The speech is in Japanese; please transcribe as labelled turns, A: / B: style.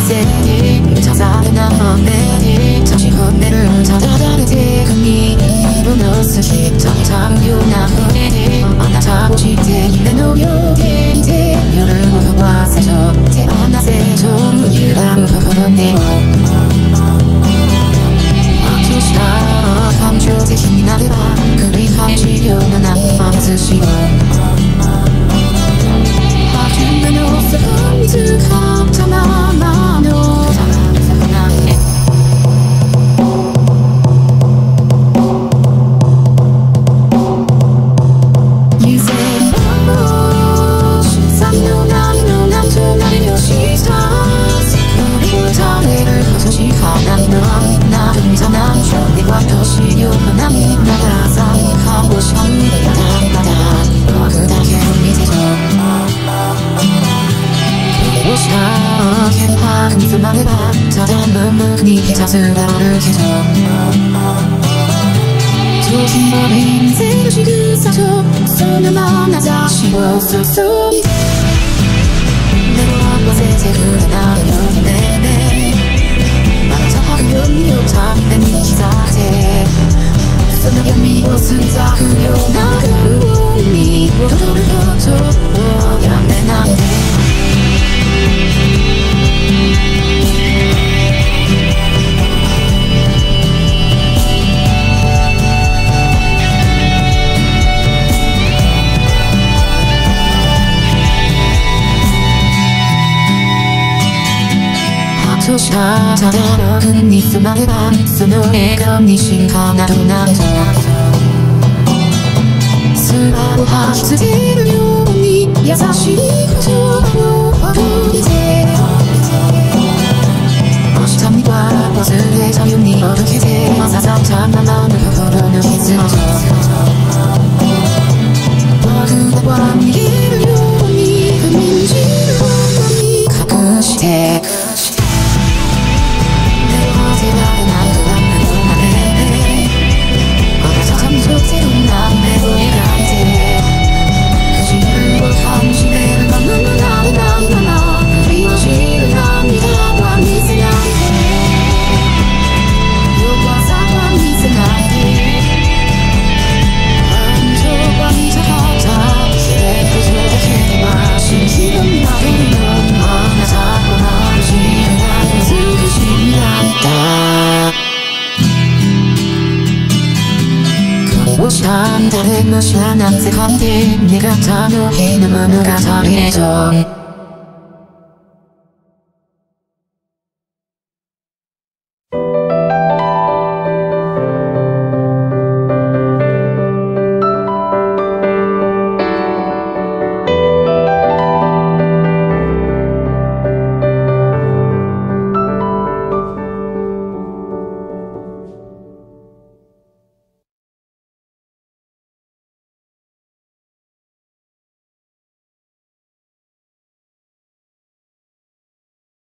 A: 세니 자살은 한번내니 잠시 혼내를 찾아다니지 그니 무너스 십장 장유나 후에니 만나자고 싶대 내 노력인지 여를 먹어봐서 태어나세 좀 유랑 버거네 아투시나 감추지 힘이 나들아 그리 감지려는 안 맞으시고 어깨 팍 입술만 팍다던 눈물이 자스나를 조심한 인생 지금 사초 손을 넘어 나 다시 기사제. 그리워 나 그리고 니 모두를 줘 줘야 내 나의 としたただの運に詰まればその笑顔にななスを走っるように優しいこと。Sometimes I'm on the road and I'm missing my love. What do I want? 隠してした誰も知らなくて勝手願ったの変な物語へと